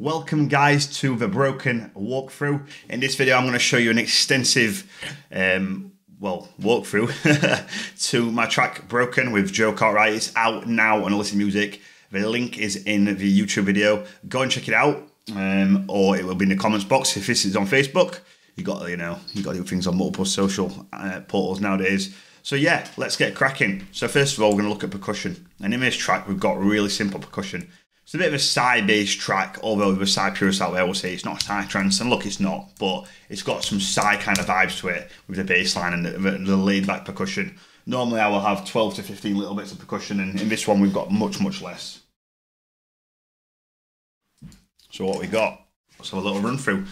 Welcome guys to the Broken walkthrough. In this video I'm going to show you an extensive um, well, walkthrough to my track Broken with Joe Cartwright. It's out now on Listen Music. The link is in the YouTube video. Go and check it out um, or it will be in the comments box if this is on Facebook. You got you know you got to do things on multiple social uh, portals nowadays. So yeah, let's get cracking. So first of all, we're going to look at percussion. And in this track, we've got really simple percussion. It's a bit of a psy-based track, although the psy purists out there will say it's not psy-trance, and look, it's not, but it's got some psy kind of vibes to it with the bass line and the, the laid-back percussion. Normally, I will have 12 to 15 little bits of percussion, and in this one, we've got much, much less. So what we got? Let's have a little run through.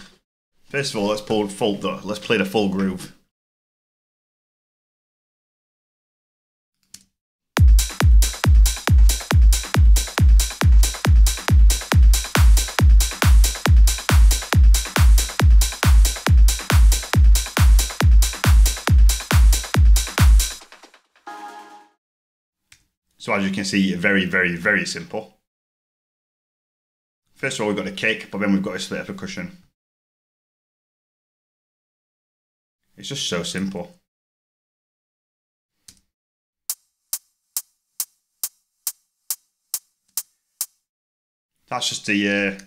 First of all, let's pull full. Let's play the full groove. So as you can see, very, very, very simple. First of all, we've got a kick, but then we've got a split percussion. It's just so simple. That's just the uh,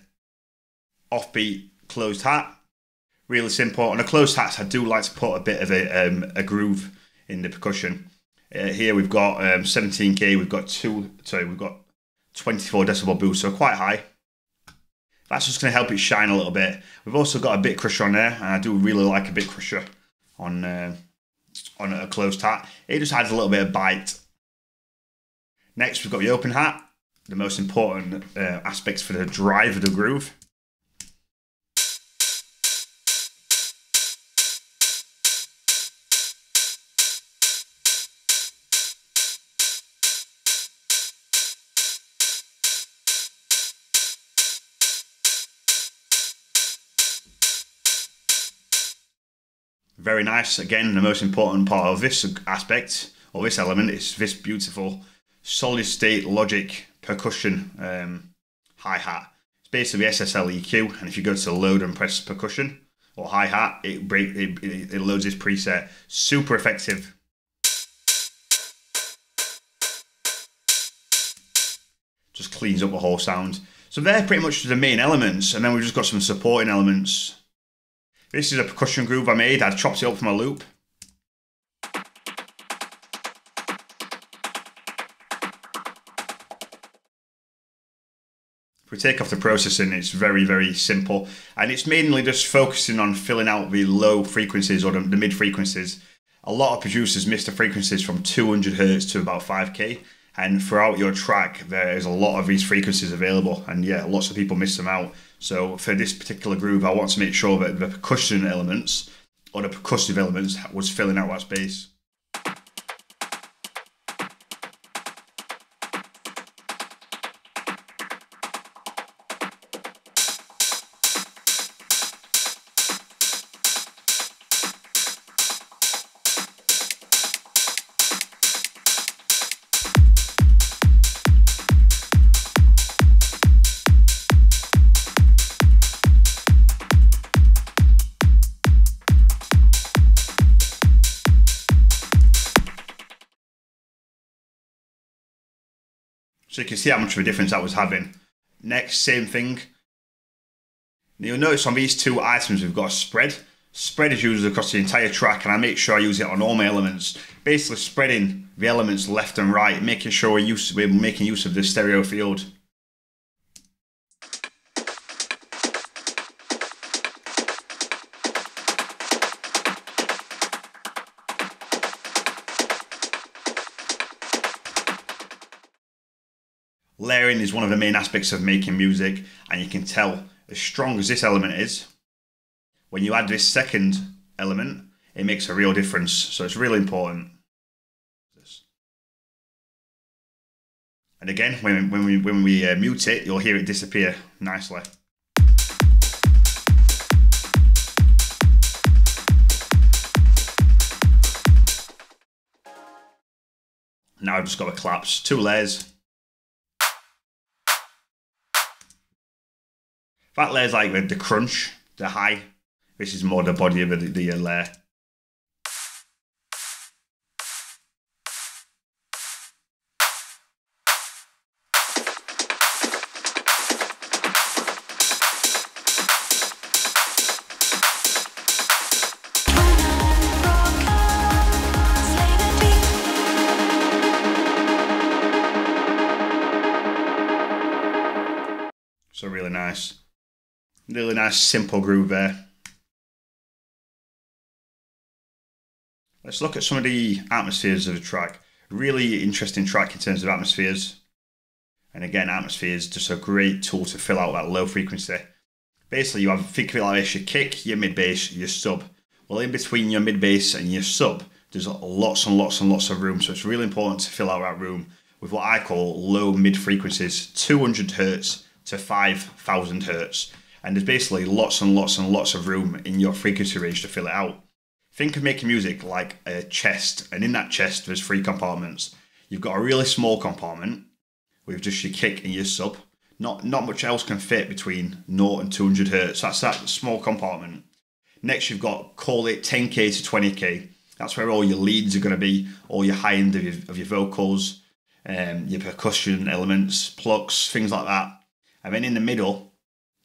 offbeat closed hat. Really simple. On a closed hat, I do like to put a bit of a, um, a groove in the percussion. Uh, here we've got um, 17k, we've got two, sorry, we've got 24 decibel boost, so quite high. That's just going to help it shine a little bit. We've also got a bit crusher on there, and I do really like a bit crusher on uh, on a closed hat. It just adds a little bit of bite. Next, we've got the open hat, the most important uh, aspects for the drive of the groove. Very nice. Again, the most important part of this aspect or this element is this beautiful solid state logic percussion um, hi hat. It's basically SSL EQ, and if you go to load and press percussion or hi hat, it break it, it, it loads this preset. Super effective. Just cleans up the whole sound. So they're pretty much the main elements, and then we've just got some supporting elements this is a percussion groove I made. I chopped it up from a loop. If we take off the processing, it's very, very simple. And it's mainly just focusing on filling out the low frequencies or the, the mid frequencies. A lot of producers miss the frequencies from 200 hertz to about 5k and throughout your track there is a lot of these frequencies available and yeah lots of people miss them out so for this particular groove i want to make sure that the percussion elements or the percussive elements was filling out that space So you can see how much of a difference that was having. Next, same thing. You'll notice on these two items we've got a spread. Spread is used across the entire track and I make sure I use it on all my elements. Basically spreading the elements left and right, making sure we're making use of the stereo field. Is one of the main aspects of making music, and you can tell as strong as this element is, when you add this second element, it makes a real difference. So it's really important. And again, when, when we, when we uh, mute it, you'll hear it disappear nicely. Now I've just got a collapse, two layers, That layer's like the, the crunch, the high. This is more the body of the, the uh, layer. So really nice. Really nice simple groove there. Let's look at some of the atmospheres of the track. Really interesting track in terms of atmospheres. And again, atmospheres just a great tool to fill out that low frequency. Basically, you have think of it like this: your kick, your mid bass, your sub. Well, in between your mid bass and your sub, there's lots and lots and lots of room. So it's really important to fill out that room with what I call low mid frequencies, 200 hertz to 5000 hertz. And there's basically lots and lots and lots of room in your frequency range to fill it out. Think of making music like a chest, and in that chest, there's three compartments. You've got a really small compartment with just your kick and your sub. Not not much else can fit between 0 and 200 hertz. That's that small compartment. Next, you've got call it 10k to 20k. That's where all your leads are going to be, all your high end of your, of your vocals, um, your percussion elements, plucks, things like that. And then in the middle,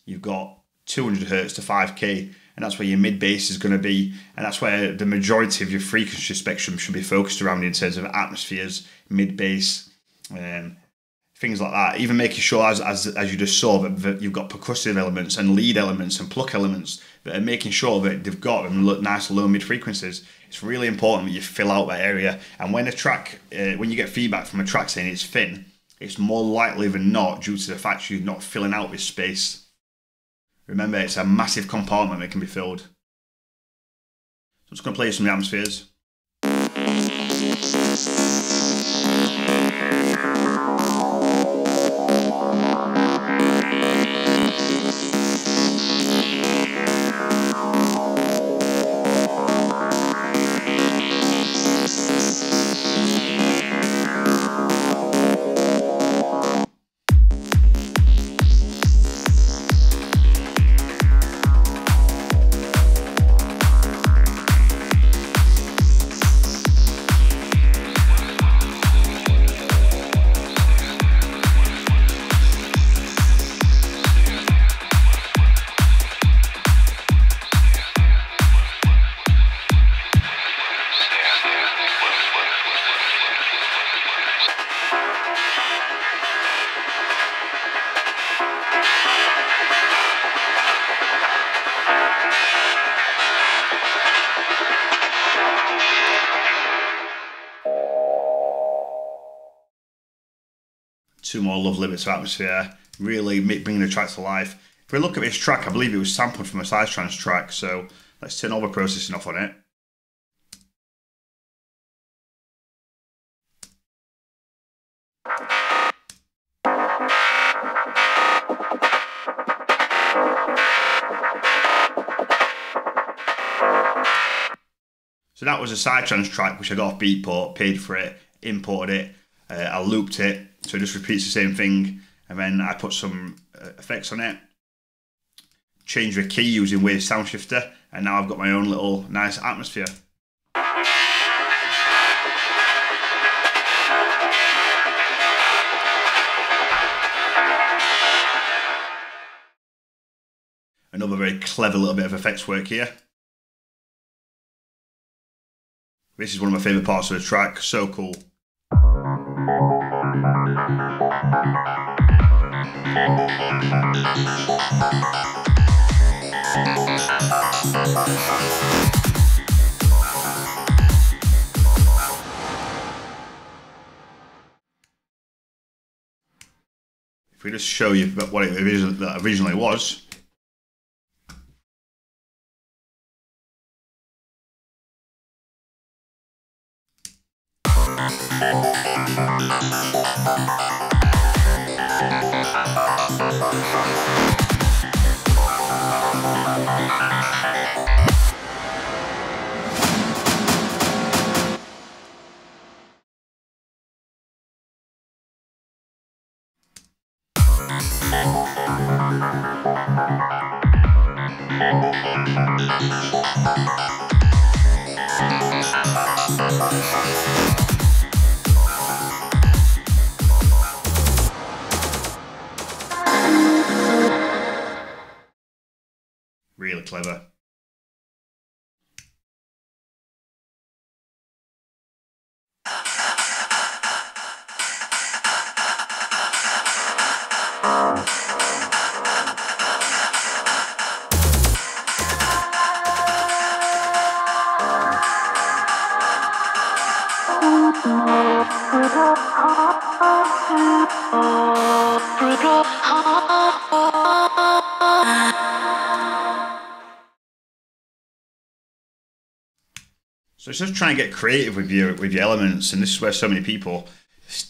you've got 200 hertz to 5k, and that's where your mid bass is going to be, and that's where the majority of your frequency spectrum should be focused around in terms of atmospheres, mid bass, um, things like that. Even making sure, as, as, as you just saw, that, that, you've got percussive elements and lead elements and pluck elements that are making sure that they've got them nice low mid frequencies. It's really important that you fill out that area. And when a track, uh, when you get feedback from a track saying it's thin, it's more likely than not due to the fact you're not filling out this space. Remember, it's a massive compartment that can be filled. So I'm just going to play some of the atmospheres. Two more love limits of atmosphere, really bringing the track to life. If we look at this track, I believe it was sampled from a Psytrance track, so let's turn all the processing off on it. So that was a Psytrance track which I got off Beatport, paid for it, imported it, uh, I looped it, so it just repeats the same thing, and then I put some uh, effects on it, change the key using Wave Sound Shifter, and now I've got my own little nice atmosphere. Another very clever little bit of effects work here. This is one of my favourite parts of the track, so cool. If we just show you what it originally was, Thank you. Thank you. It's just trying to get creative with your with your elements, and this is where so many people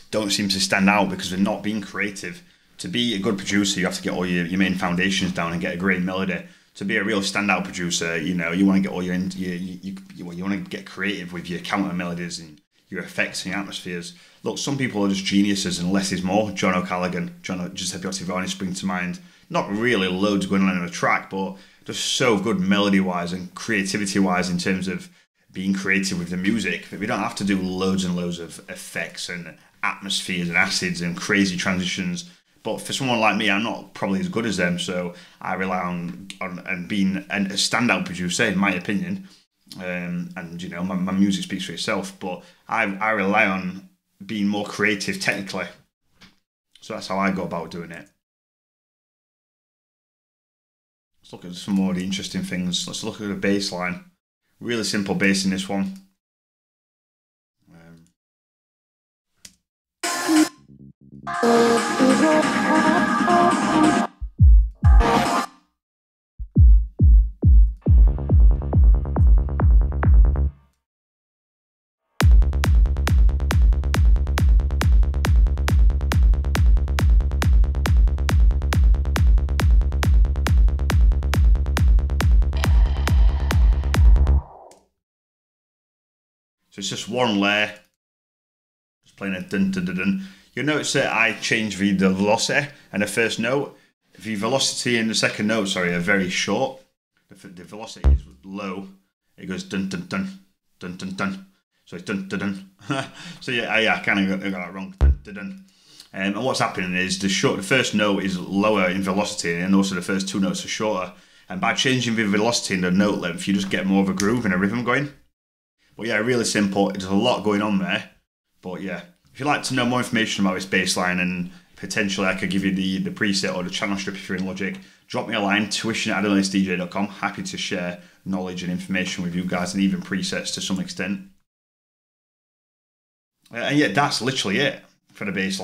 don't seem to stand out because they're not being creative. To be a good producer, you have to get all your, your main foundations down and get a great melody. To be a real standout producer, you know, you want to get all your, you, you, you, you want to get creative with your counter melodies and your effects and your atmospheres. Look, some people are just geniuses and less is more. John O'Callaghan, John Giuseppe Ottaviani spring to mind. Not really loads going on in a track, but just so good melody wise and creativity wise in terms of being creative with the music. But we don't have to do loads and loads of effects and atmospheres and acids and crazy transitions. But for someone like me, I'm not probably as good as them, so I rely on on and being a standout producer, in my opinion. Um, and you know, my, my music speaks for itself. But I I rely on being more creative technically. So that's how I go about doing it. Let's look at some more of the interesting things. Let's look at the bass line. Really simple bass in this one. One layer, just playing a dun dun dun dun. You'll notice that I change the, the velocity and the first note. The velocity and the second note, sorry, are very short. The, the velocity is low. It goes dun dun dun dun dun dun. So it's dun dun dun. so yeah, I, I kind of got, got that wrong. Dun dun dun. Um, and what's happening is the short, the first note is lower in velocity, and also the first two notes are shorter. And by changing the velocity and the note length, you just get more of a groove and a rhythm going. But yeah, really simple. There's a lot going on there. But yeah, if you'd like to know more information about this baseline and potentially I could give you the, the preset or the channel strip if you're in Logic, drop me a line, tuition at adamellisdj.com. Happy to share knowledge and information with you guys and even presets to some extent. Uh, and yeah, that's literally it for the bass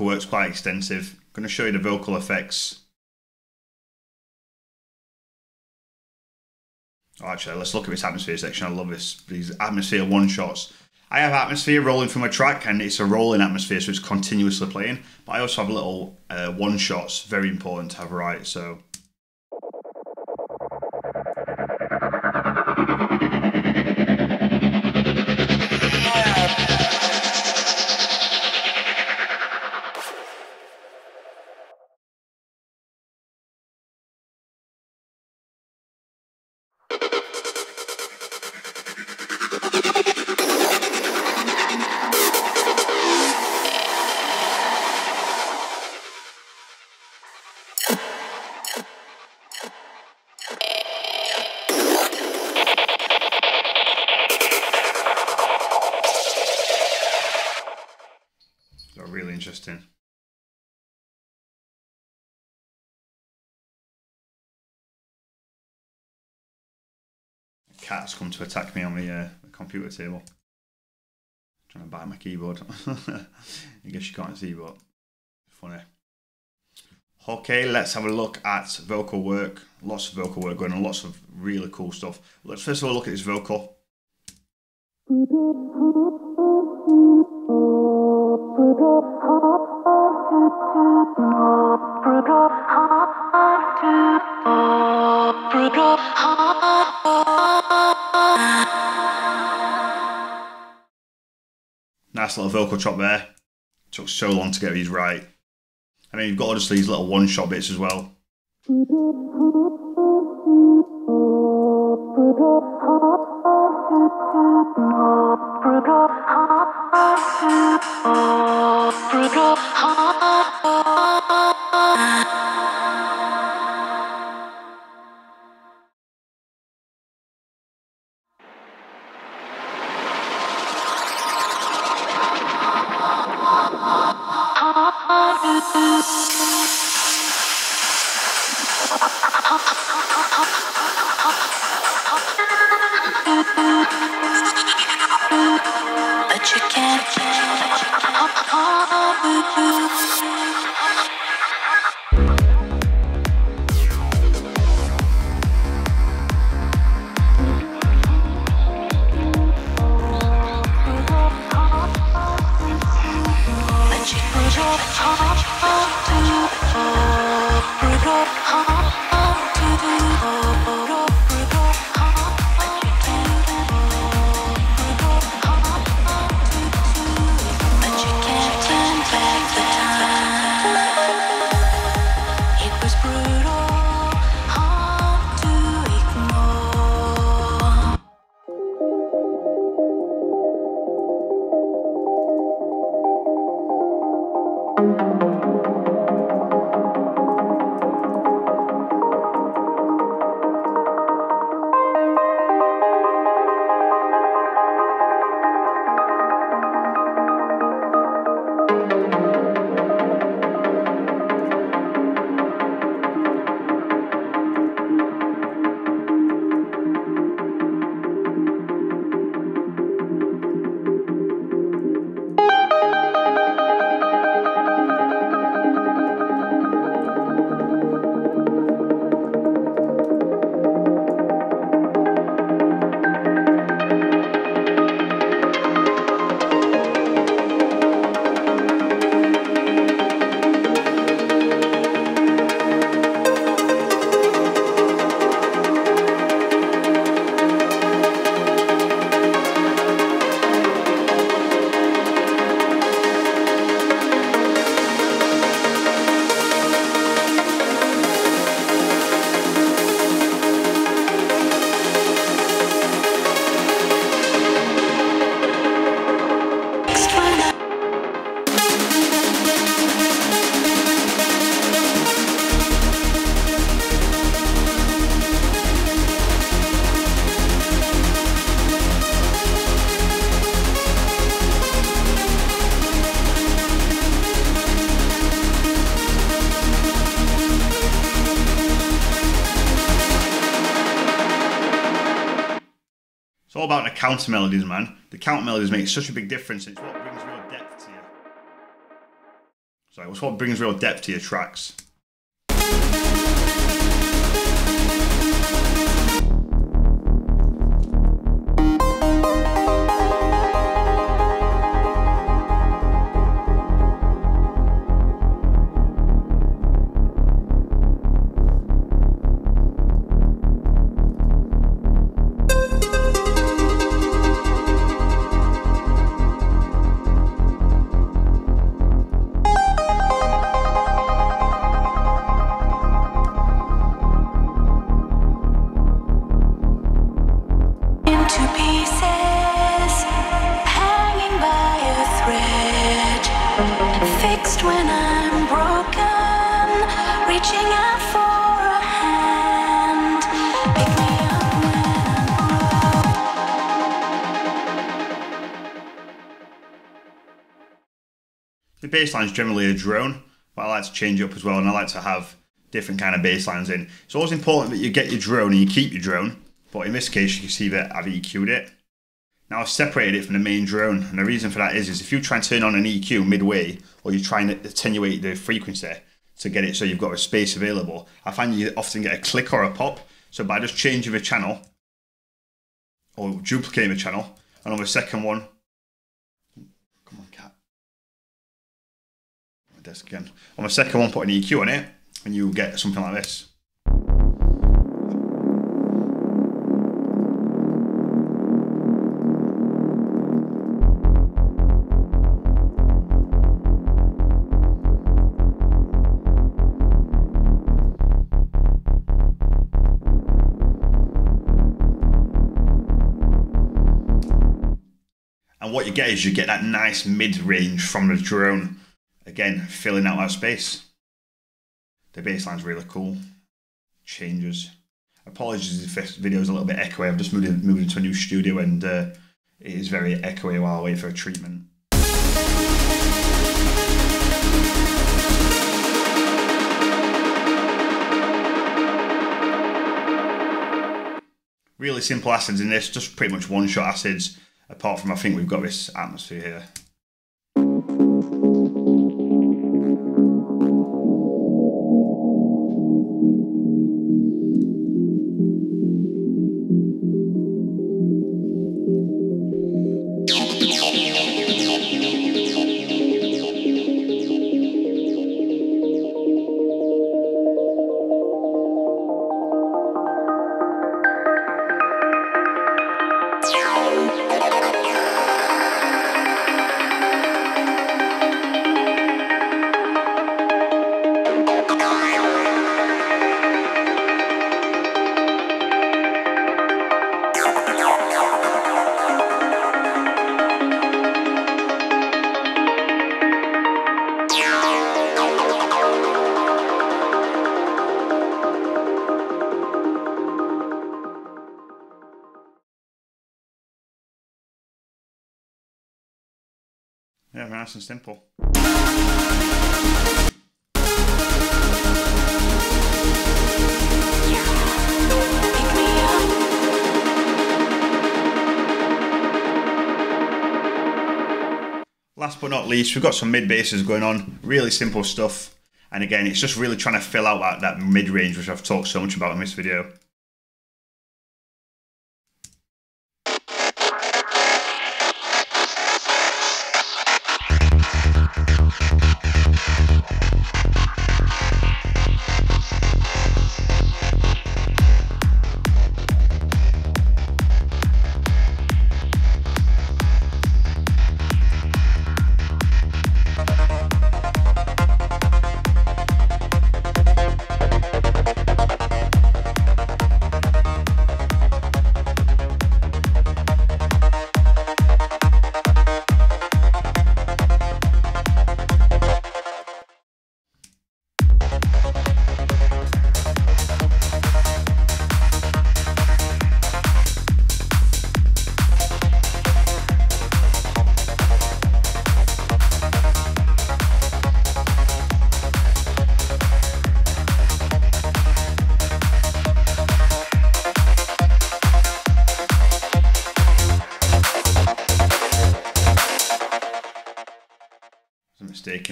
vocal work's quite extensive. I'm going to show you the vocal effects. Oh, actually, let's look at this atmosphere section. I love this. These atmosphere one shots. I have atmosphere rolling from a track, and it's a rolling atmosphere, so it's continuously playing. But I also have little uh, one shots, very important to have right. So. Come to attack me on the, uh, computer table. Trying to bite my keyboard. I guess you can't see, but funny. Okay, let's have a look at vocal work. Lots of vocal work going on, lots of really cool stuff. Let's first of all look at this vocal. Little vocal chop there. Took so long to get these right. I mean, you've got just these little one shot bits as well. Counter melodies, man. The counter melodies make such a big difference. It's what brings real depth to you. Sorry, it's what brings real depth to your tracks. I'm The bass line is generally a drone, but I like to change up as well, and I like to have different kind of bass lines in. It's always important that you get your drone and you keep your drone But in this case, you can see that I've EQ'd it. Now I've separated it from the main drone, and the reason for that is, is if you try and turn on an EQ midway, or you try and attenuate the frequency to get it so you've got a space available, I find you often get a click or a pop. So by just changing the channel, or duplicating the channel, and on the second one, come on cat, desk again. On the second one, put an EQ on it, and you get something like this. And what you get is you get that nice mid range from the drone. Again, filling out that space. The bassline's really cool. Changes. Apologies if this video is a little bit echoey. I've just moved, moved into a new studio and uh, it is very echoey while I wait for a treatment. Really simple acids in this, just pretty much one shot acids apart from I think we've got this atmosphere here. Nice and simple. Last but not least, we've got some mid basses going on. Really simple stuff. And again, it's just really trying to fill out that, that mid range, which I've talked so much about in this video.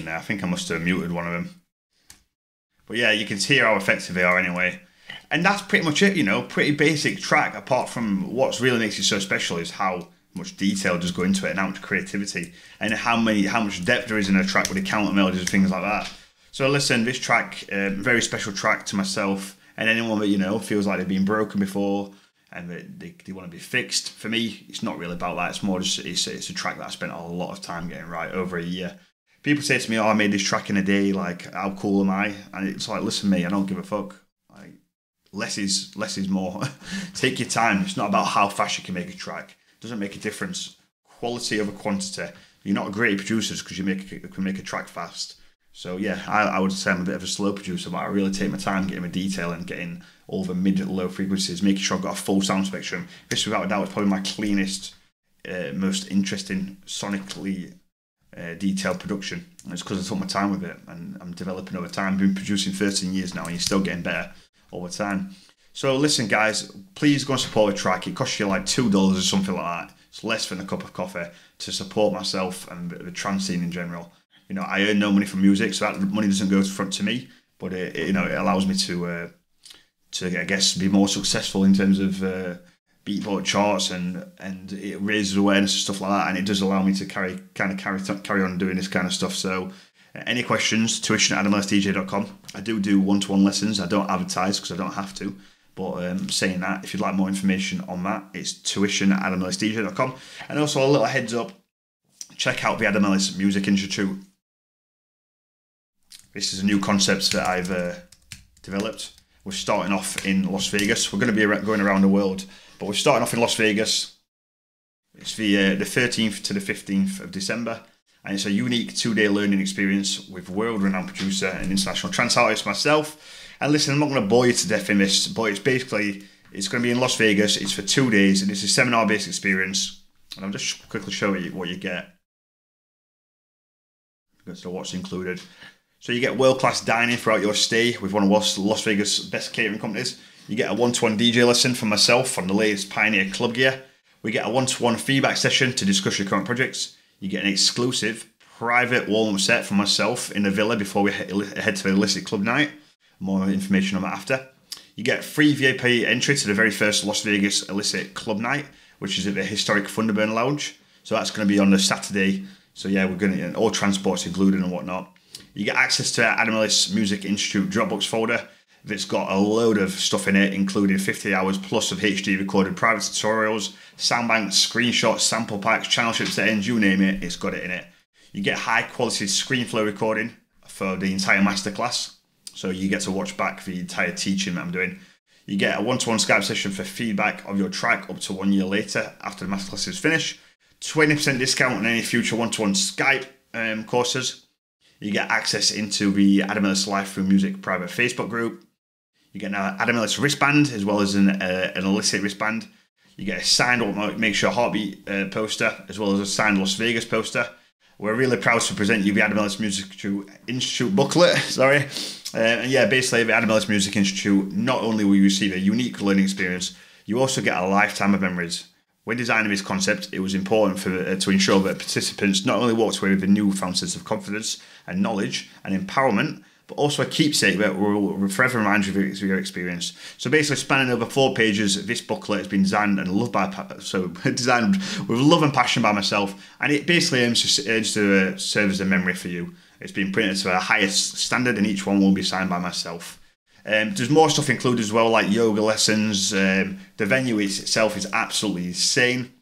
There. I think I must have muted one of them. But yeah, you can hear how effective they are anyway. And that's pretty much it, you know, pretty basic track, apart from what's really makes it so special is how much detail does go into it and how much creativity and how many how much depth there is in a track with the counter melodies and things like that. So listen, this track, um, very special track to myself and anyone that, you know, feels like they've been broken before and that they, they want to be fixed. For me, it's not really about that. It's more just, it's, it's a track that I spent a lot of time getting right over a year people say to me, "Oh, I made this track in a day. Like, how cool am I?" And it's like, listen, me, I don't give a fuck. Like, less is less is more. Take your time. It's not about how fast you can make a track. It doesn't make a difference. Quality over quantity. You're not a great producer because you make a, can make a track fast. So yeah, I, I would say I'm a bit of a slow producer, but I really take my time getting the detail and getting all the mid and low frequencies, making sure I've got a full sound spectrum. This, without a doubt, is probably my cleanest, uh, most interesting, sonically uh, detailed production. And it's because I took my time with it and I'm developing over time. I've Been producing 13 years now and you're still getting better the time. So listen, guys, please go and support the track. It costs you like two dollars or something like that. It's less than a cup of coffee to support myself and the trance scene in general. You know, I earn no money from music, so that money doesn't go to front to me, but it, it, you know it allows me to uh, to I guess be more successful in terms of uh, beatport charts and and it raises awareness and stuff like that, and it does allow me to carry kind of carry carry on doing this kind of stuff. So. Any questions? Tuition at adamellisdj.com. I do do one to one lessons. I don't advertise because I don't have to. But um, saying that, if you'd like more information on that, it's tuition at adamellisdj.com. And also a little heads up check out the Ellis Music Institute. This is a new concept that I've uh, developed. We're starting off in Las Vegas. We're going to be going around the world, but we're starting off in Las Vegas. It's the uh, the 13th to the 15th of December, and it's a unique two-day learning experience with world-renowned producer and international trance artist myself. And listen, I'm not going to bore you to death in this, but it's basically it's going to be in Las Vegas. It's for two days, and it's a seminar-based experience. And I'll just quickly show you what you get. So what's included. So you get world-class dining throughout your stay with one of Las Las Vegas best catering companies. You get a one-to-one DJ lesson from myself on the latest Pioneer club gear. We get a one-to-one feedback session to discuss your current projects. You get an exclusive private warm-up set from myself in the villa before we head to the illicit club night. More information on that after. You get free VIP entry to the very first Las Vegas illicit club night, which is at the historic Thunderburn Lounge. So that's going to be on the Saturday. So yeah, we're going to all transports included and whatnot. You get access to Ellis Music Institute Dropbox folder that's got a load of stuff in it, including 50 hours plus of HD recorded private tutorials, sound banks, screenshots, sample packs, channel strip settings, you name it, it's got it in it. You get high quality ScreenFlow recording for the entire masterclass, so you get to watch back the entire teaching that I'm doing. You get a one-to-one Skype session for feedback of your track up to one year later after the masterclass is finished. 20% discount on any future one-to-one Skype um, courses. You get access into the Adam Ellis Live Through Music private Facebook group. You get an Adam Ellis wristband as well as an, uh, an illicit wristband. You get a signed What Makes Your Heartbeat uh, poster as well as a signed Las Vegas poster. We're really proud to present you the Adam Ellis Music Institute- booklet. Sorry. Uh, and yeah, basically, the Adam Ellis Music Institute, not only will you receive a unique learning experience, you also get a lifetime of memories. When designing this concept, it was important for uh, to ensure that participants not only walked away with a newfound sense of confidence and knowledge and empowerment, but also a keepsake that will forever remind you of your- experience. So basically, spanning over four pages, this booklet has been designed and loved by so designed with love and passion by myself, and it basically aims to, aims to uh, serve as a memory for you. It's been printed to the highest standard, and each one will be signed by myself. Um, there's more stuff included as well, like yoga lessons. Um, the venue itself is absolutely insane.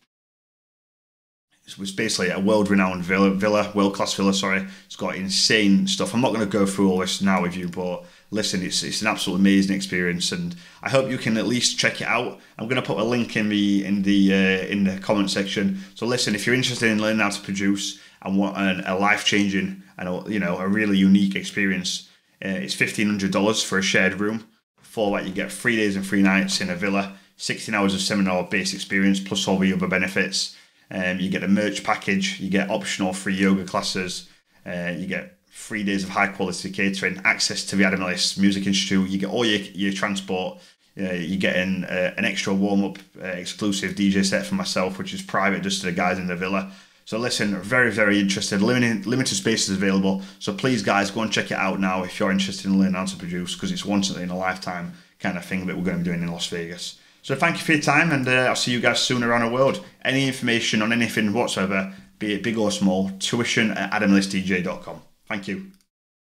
Was basically a world-renowned villa, villa world-class villa. Sorry, it's got insane stuff. I'm not going to go through all this now with you, but listen, it's it's an absolute amazing experience, and I hope you can at least check it out. I'm going to put a link in the in the uh, in the comment section. So listen, if you're interested in learning how to produce and want an, a life-changing and a, you know a really unique experience, uh, it's fifteen hundred dollars for a shared room. For that, you get three days and three nights in a villa, sixteen hours of seminar-based experience plus all the other benefits. Um, you get a merch package, you get optional free yoga classes, uh, you get three days of high quality catering, access to the Ellis Music Institute, you get all your, your transport, uh, you're getting uh, an extra warm up uh, exclusive DJ set for myself, which is private just to the guys in the villa. So listen, very, very interested. Limited, limited spaces available. So please, guys, go and check it out now if you're interested in learning how to produce, because it's once in a lifetime kind of thing that we're going to be doing in Las Vegas. So thank you for your time, and uh, I'll see you guys soon around the world. Any information on anything whatsoever, be it big or small, tuition at adamellisdj.com. Thank you.